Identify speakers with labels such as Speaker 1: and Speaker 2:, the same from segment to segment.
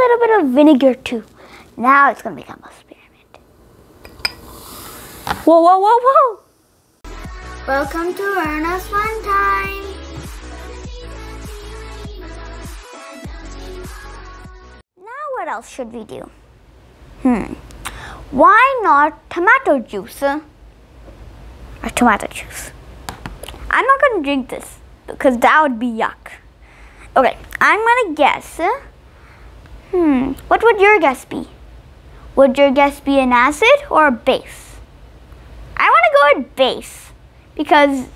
Speaker 1: little bit of vinegar too. Now it's gonna become a spearmint. Whoa, whoa, whoa, whoa! Welcome to Arnav's Fun Time. Now what else should we do? Hmm. Why not tomato juice? Or tomato juice. I'm not gonna drink this because that would be yuck. Okay, I'm gonna guess. Hmm, what would your guess be? Would your guess be an acid or a base? I wanna go with base because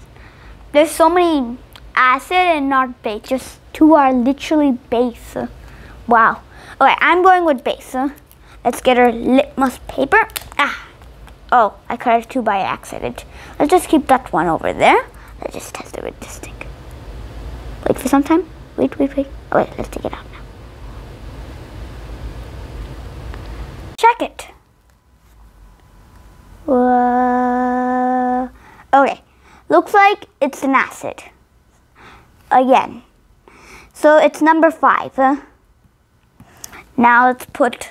Speaker 1: there's so many acid and not base. Just two are literally base. Wow. Okay, I'm going with base. Let's get our litmus paper. Ah. Oh, I cut it two by accident. Let's just keep that one over there. Let's just test it with this thing. Wait for some time. Wait, wait, wait. Oh, wait, let's take it out now. Check it. Uh, okay, looks like it's an acid. Again. So it's number five. Now let's put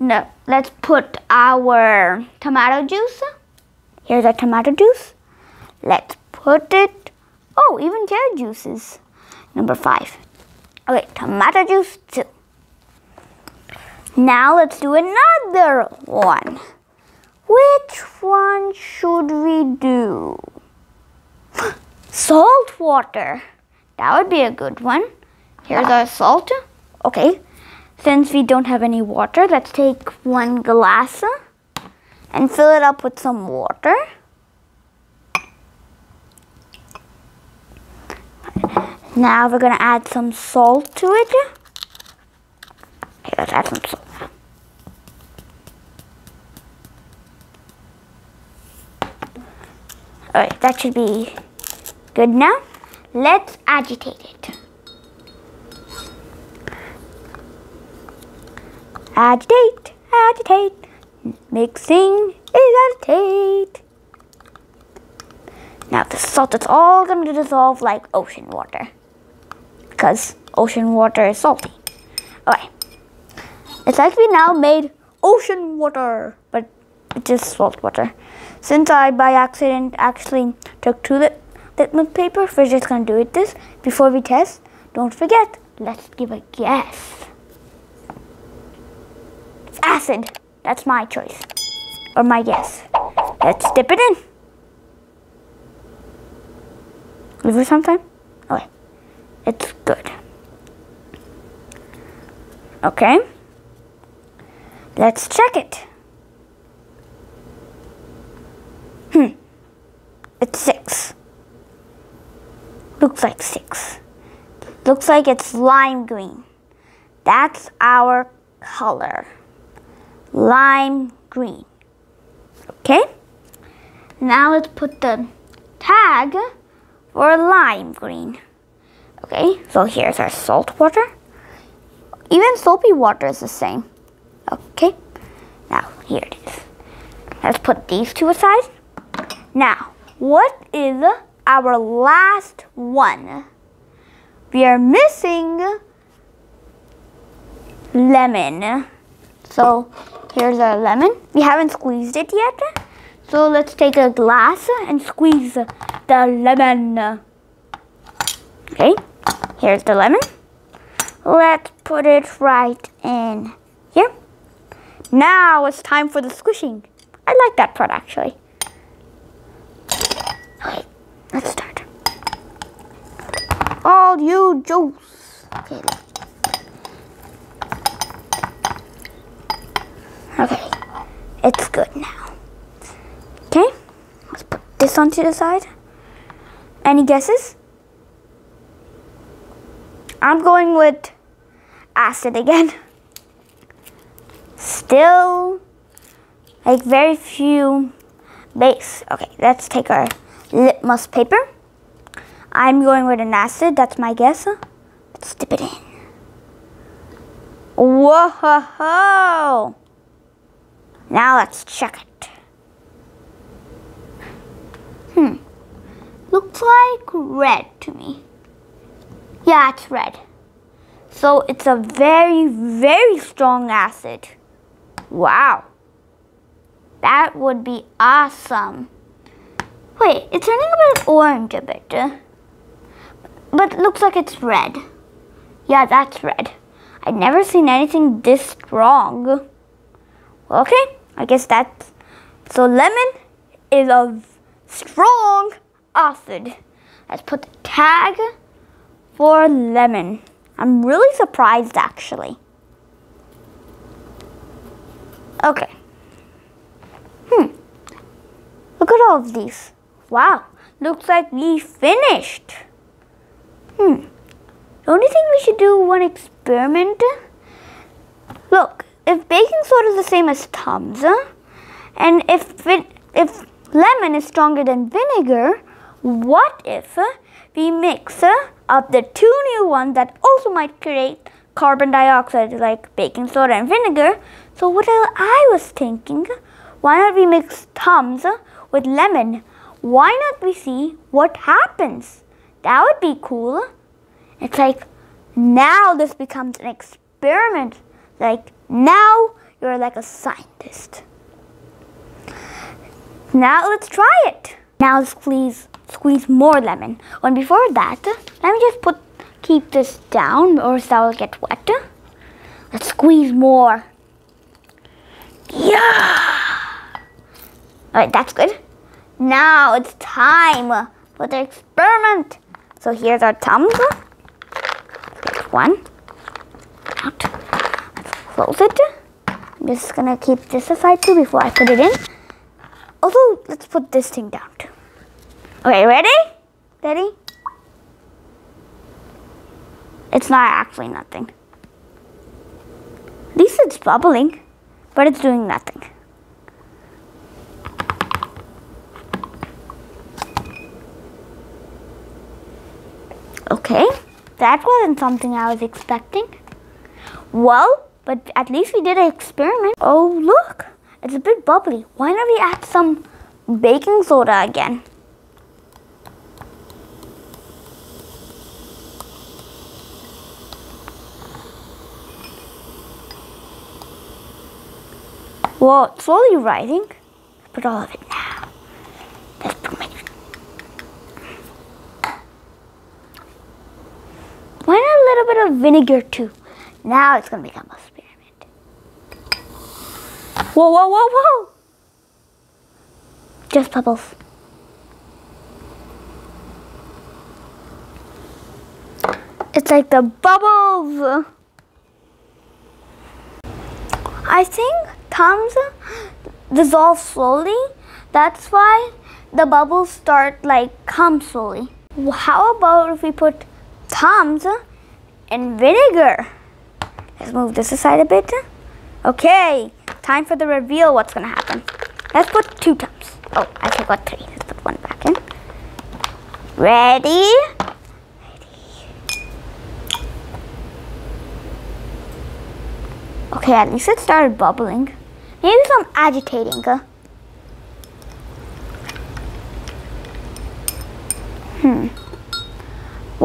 Speaker 1: no, let's put our tomato juice. Here's our tomato juice. Let's put it. Oh, even carrot juices. Number five. Okay, tomato juice two. Now let's do another one. Which one should we do? Salt water. That would be a good one. Here's our salt. Okay, since we don't have any water, let's take one glass and fill it up with some water. Now we're gonna add some salt to it. Okay, let's add some salt. Alright, that should be good now. Let's agitate it. Agitate, agitate, mixing is agitate. Now the salt is all going to dissolve like ocean water because ocean water is salty. Okay, it's like we now made ocean water, but it's just salt water. Since I by accident actually took two lit litmus paper, we're just going to do it this before we test. Don't forget, let's give a guess acid. That's my choice. Or my guess. Let's dip it in. Give it some time. Okay. It's good. Okay. Let's check it. Hmm. It's six. Looks like six. Looks like it's lime green. That's our color lime green. Okay? Now let's put the tag for lime green. Okay, so here's our salt water. Even soapy water is the same. Okay, now here it is. Let's put these two aside. Now, what is our last one? We are missing lemon. So here's our lemon. We haven't squeezed it yet. So let's take a glass and squeeze the lemon. Okay, here's the lemon. Let's put it right in here. Now it's time for the squishing. I like that part actually. Let's start. All you juice. Okay, Okay, it's good now. Okay, let's put this onto the side. Any guesses? I'm going with acid again. Still, like very few base. Okay, let's take our litmus paper. I'm going with an acid, that's my guess. Let's dip it in. Whoa! Now let's check it. Hmm. Looks like red to me. Yeah, it's red. So it's a very, very strong acid. Wow. That would be awesome. Wait, it's turning a bit orange a bit. But it looks like it's red. Yeah, that's red. I've never seen anything this strong. Okay, I guess that's... So lemon is a strong acid. Let's put the tag for lemon. I'm really surprised actually. Okay. Hmm. Look at all of these. Wow. Looks like we finished. Hmm. Don't you think we should do one experiment? Look, if baking soda is the same as Tums, and if if lemon is stronger than vinegar, what if we mix up the two new ones that also might create carbon dioxide like baking soda and vinegar? So what I was thinking, why not we mix Tums with lemon? Why not we see what happens? That would be cool. It's like now this becomes an experiment. Like now you're like a scientist. Now let's try it. Now squeeze squeeze more lemon. And before that, let me just put keep this down or else that will get wet. Let's squeeze more. Yeah! Alright, that's good. Now it's time for the experiment. So here's our Tums. One. Out. Let's close it. I'm just gonna keep this aside too before I put it in. Also, let's put this thing down too. Okay, ready? Ready? It's not actually nothing. At least it's bubbling, but it's doing nothing. Okay, that wasn't something I was expecting. Well, but at least we did an experiment. Oh, look, it's a bit bubbly. Why don't we add some baking soda again? Well, it's slowly rising. Put all of it now. Let's put my Why not a little bit of vinegar too? Now it's gonna become a experiment. Whoa, whoa, whoa, whoa! Just bubbles. It's like the bubbles. I think Tums dissolve slowly. That's why the bubbles start like come slowly. How about if we put Tums and vinegar? Let's move this aside a bit. Okay, time for the reveal what's gonna happen. Let's put two Tums. Oh, I forgot three. Let's put one back in. Ready? Ready? Okay, at least it started bubbling. Maybe some agitating. Hmm.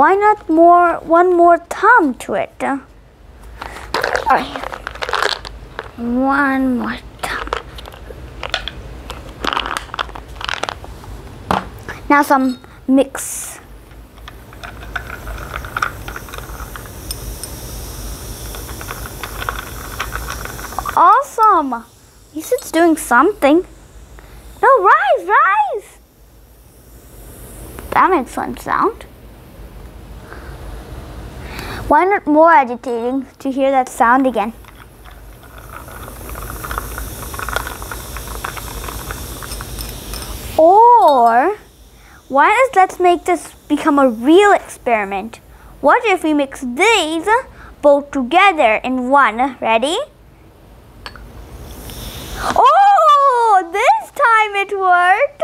Speaker 1: Why not more one more Tum to it? Alright. One more Tum. Now some mix. Awesome! At least it's doing something. No, rise, rise! That makes fun sound. Why not more agitating to hear that sound again? Or, why not let's make this become a real experiment? What if we mix these both together in one? Ready? Oh, this time it worked.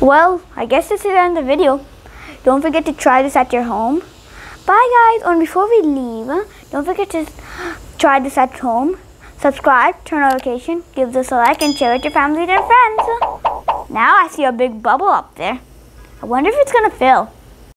Speaker 1: Well, I guess this is the end of the video. Don't forget to try this at your home. Bye guys, and before we leave, don't forget to try this at home. Subscribe, turn on notification, give this a like, and share with your family and friends. Now I see a big bubble up there. I wonder if it's gonna fill.